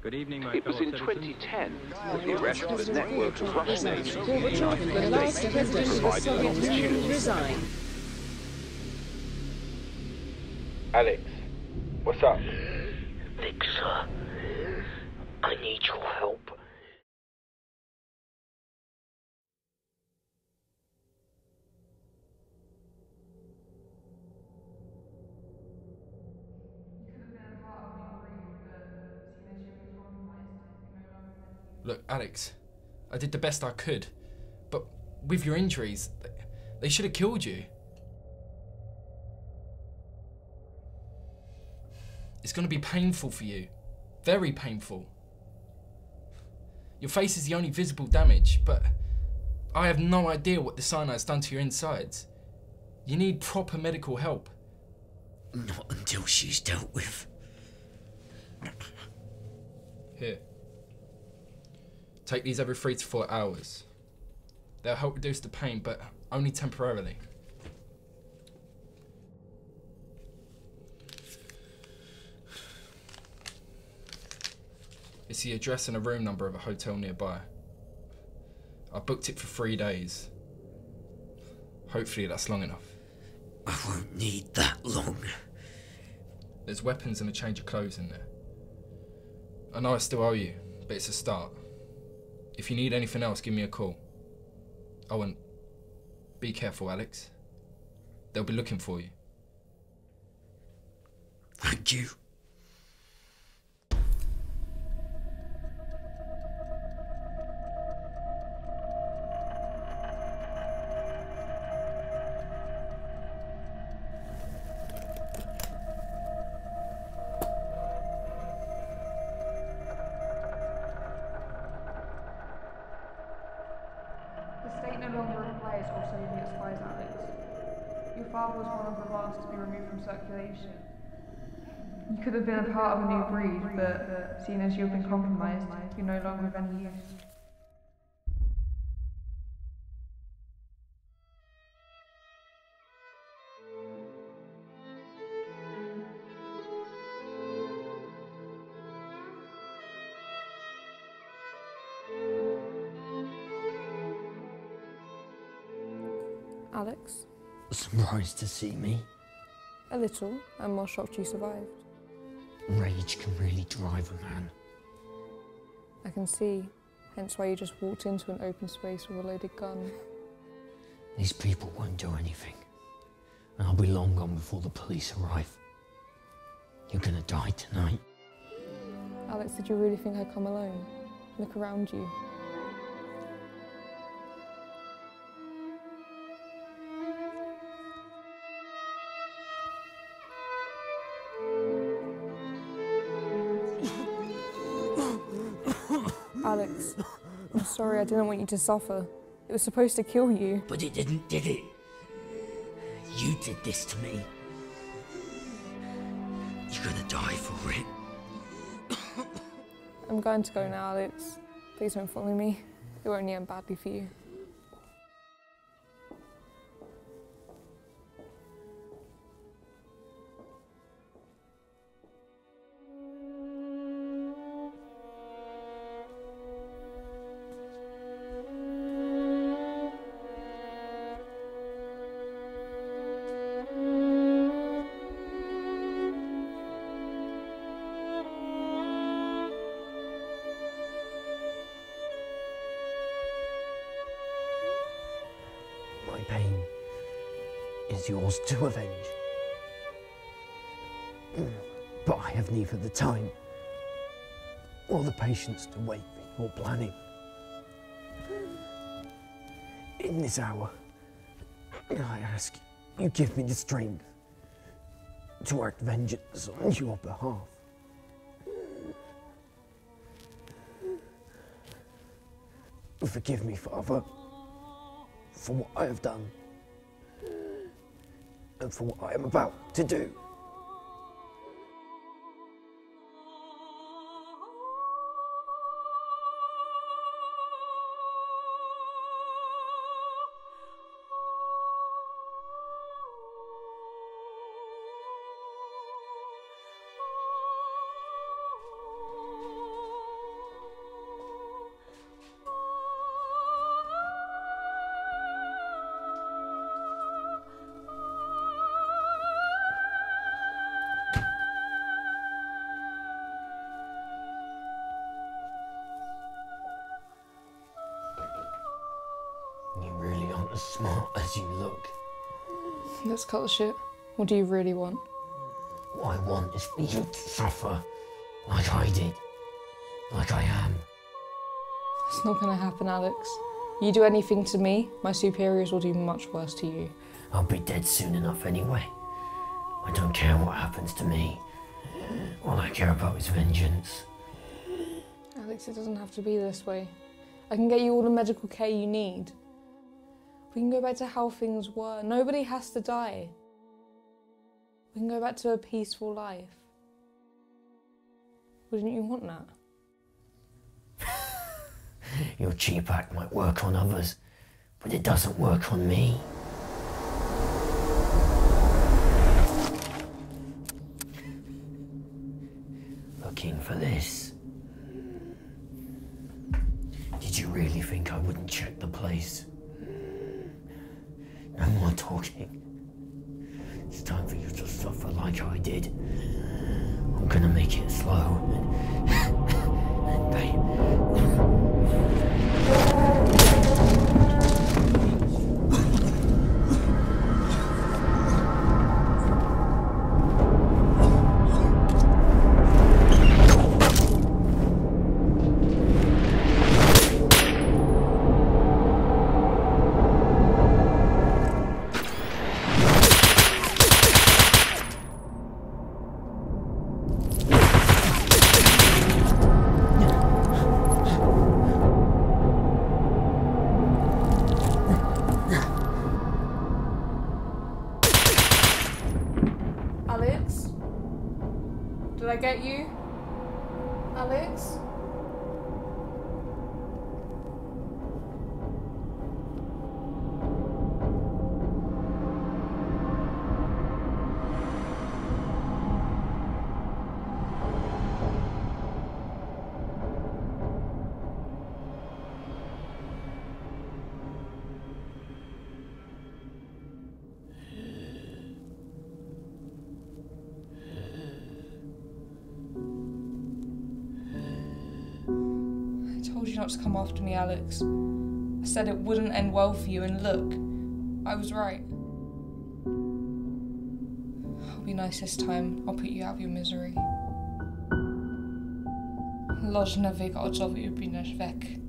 Good evening, my It was in 2010 that the arrest of a network of Russian agents in the Gorbachev, United the last States president of the provided an Soviet Union, opportunity. resigned. Alex, what's up? Victor, I need your help. Look, Alex, I did the best I could, but with your injuries, they should have killed you. It's going to be painful for you. Very painful. Your face is the only visible damage, but I have no idea what the cyanide's done to your insides. You need proper medical help. Not until she's dealt with. Here. Take these every three to four hours. They'll help reduce the pain, but only temporarily. It's the address and a room number of a hotel nearby. I booked it for three days. Hopefully that's long enough. I won't need that long. There's weapons and a change of clothes in there. I know I still owe you, but it's a start. If you need anything else, give me a call. Oh, and be careful, Alex. They'll be looking for you. Thank you. Longer requires all Soviet spies, Alex. Your father was one of the last to be removed from circulation. You could have been a part of a new breed, but seeing as you've been compromised, you're no longer of any use. Alex, Surprised to see me. a little. I'm more shocked you survived. Rage can really drive a man. I can see, hence why you just walked into an open space with a loaded gun. These people won't do anything. And I'll be long gone before the police arrive. You're gonna die tonight. Alex, did you really think I'd come alone? Look around you. Alex, I'm sorry I didn't want you to suffer. It was supposed to kill you. But it didn't, did it? You did this to me. You're gonna die for it. I'm going to go now, Alex. Please don't follow me. It will only end badly for you. Yours to avenge. But I have neither the time or the patience to wait for your planning. In this hour, I ask you give me the strength to act vengeance on your behalf. Forgive me, Father, for what I have done and for what I am about to do. As smart as you look. Let's cut the shit. What do you really want? What I want is for you to suffer like I did. Like I am. It's not gonna happen, Alex. You do anything to me, my superiors will do much worse to you. I'll be dead soon enough anyway. I don't care what happens to me. All I care about is vengeance. Alex, it doesn't have to be this way. I can get you all the medical care you need. We can go back to how things were. Nobody has to die. We can go back to a peaceful life. Wouldn't you want that? Your cheap act might work on others, but it doesn't work on me. Looking for this. Did you really think I wouldn't check the place? Talking. It's time for you to suffer like I did. I'm gonna make it slow and, and. Not to come after me, Alex. I said it wouldn't end well for you, and look, I was right. I'll be nice this time. I'll put you out of your misery. Lożne wygodzowy ubinasz weg. Neues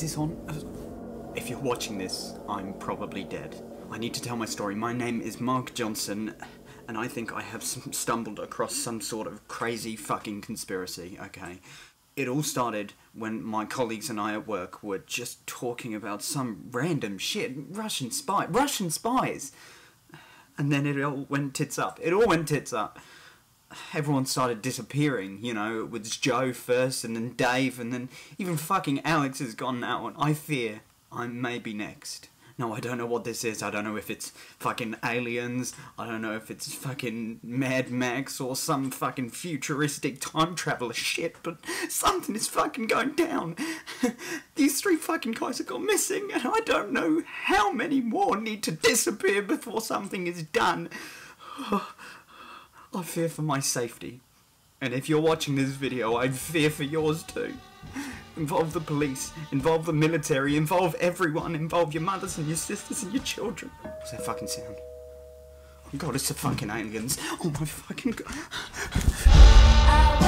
Is this, on? Uh, If you're watching this, I'm probably dead. I need to tell my story. My name is Mark Johnson, and I think I have stumbled across some sort of crazy fucking conspiracy, okay? It all started when my colleagues and I at work were just talking about some random shit. Russian spy. Russian spies! And then it all went tits up. It all went tits up everyone started disappearing. You know, it was Joe first, and then Dave, and then even fucking Alex has gone now, and I fear I may be next. No, I don't know what this is. I don't know if it's fucking aliens. I don't know if it's fucking Mad Max or some fucking futuristic time traveler shit, but something is fucking going down. These three fucking guys have gone missing, and I don't know how many more need to disappear before something is done. Oh, I fear for my safety. And if you're watching this video, I fear for yours too. Involve the police, involve the military, involve everyone, involve your mothers and your sisters and your children. What's that fucking sound? Oh God, it's the fucking aliens. Oh my fucking god.